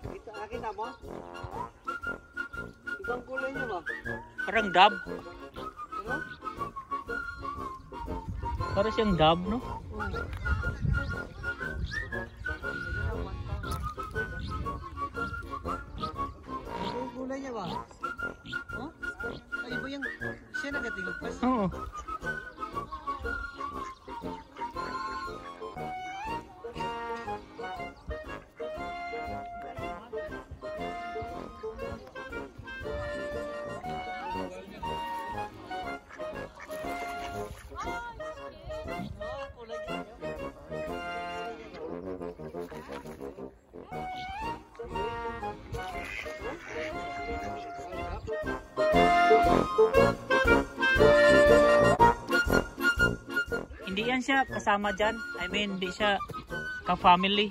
Kita akin na mo? Ibang kulay niya ba? Parang dab. Ano? Parang siyang dab, no? Ibang kulay niya ba? Oh? Ay, iba yung siya nagatingog pa. Oo. Hindi yan siya kasama dyan. I mean, hindi siya ka-family.